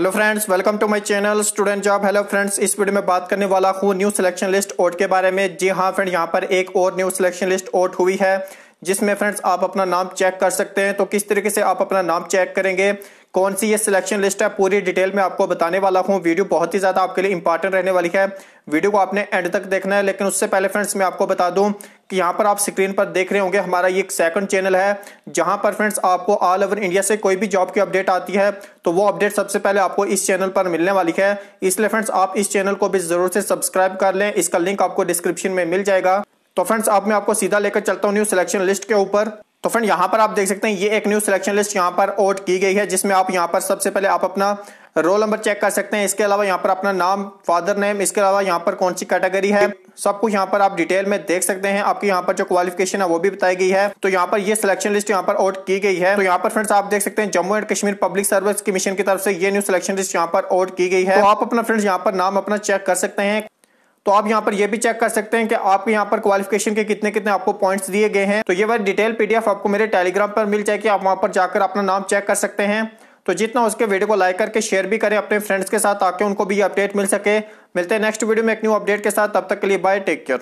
Hello friends welcome to my channel student job hello friends इस video में बात करने वाला हूँ न्यू सिलेक्शन लिस्ट ओट के बारे में। जी हाँ फ्रेंड यहाँ पर एक और न्यू सिलेक्शन लिस्ट ओट हुई है। जिसमें फ्रेंड्स आप अपना नाम चेक कर सकते हैं। तो किस तरीके से आप अपना नाम चेक करेंगे? कौन सी ये सिलेक्शन लिस्ट है? पूरी डिटेल में आपको बताने वाला हूँ। वीडियो बहुत ही ज़्यादा आपके लिए इंपॉर्टेंट रहने वाली है। वीडियो को आपने एंड तक देखना है, लेकिन उससे पहले फ्रेंड्स मैं आपको बता दूँ कि यहाँ पर आप स्क्रीन पर देख रहे होंगे, हमारा ये एक सेकंड चैनल है, जहाँ पर फ्रेंड्स आपको ऑल ओवर इंडिया से कोई भी जॉब की अपडेट आती है तो वो अपडेट सबसे पहले आपको इस चैनल पर मिलने वाली है। इसलिए फ्रेंड्स आप इस चैनल को भी ज़रूर से सब्सक्राइब कर लें। इसका लिंक आपको डिस्क्रिप्शन में मिल जाएगा। तो फ्रेंड्स अब मैं आपको सीधा लेकर चलता हूँ न्यू सिलेक्शन लिस्ट के ऊपर तो फ्रेंड यहाँ पर आप देख सकते हैं ये एक न्यू सिलेक्शन लिस्ट यहाँ पर ओट की गई है जिसमें आप यहाँ पर सबसे पहले आप अपना रोल नंबर चेक कर सकते हैं इसके अलावा यहाँ पर अपना नाम फादर नेम इसके अलावा यहाँ पर कौन सी कैटेगरी है सब कुछ यहाँ पर आप डिटेल में देख सकते हैं आपकी यहाँ पर जो क्वालिफिकेशन है वो भी बताई गई है तो यहाँ पर ये सिलेक्शन लिस्ट यहाँ पर आउट की गई है तो यहाँ पर फ्रेंड्स आप देख सकते हैं Jammu and Kashmir public service commission की तरफ़ से ये न्यू सिलेक्शन लिस्ट यहाँ पर आउट की गई है तो आप अपना फ्रेंड्स यहाँ पर नाम अपना चेक कर सकते हैं तो आप यहाँ पर यह भी चेक कर सकते हैं कि आपके यहाँ पर क्वालिफिकेशन के कितने कितने आपको पॉइंट्स दिए गए हैं। तो ये वाली डिटेल पीडीएफ आपको मेरे टेलीग्राम पर मिल जाएगी, आप वहाँ पर जाकर अपना नाम चेक कर सकते हैं। तो जितना उसके वीडियो को लाइक करके शेयर भी करें अपने फ्रेंड्स के साथ, ताकि उनको भी अपडेट मिल सके। मिलते हैं नेक्स्ट वीडियो में एक न्यू अपडेट के साथ, तब तक के लिए बाय टेक केयर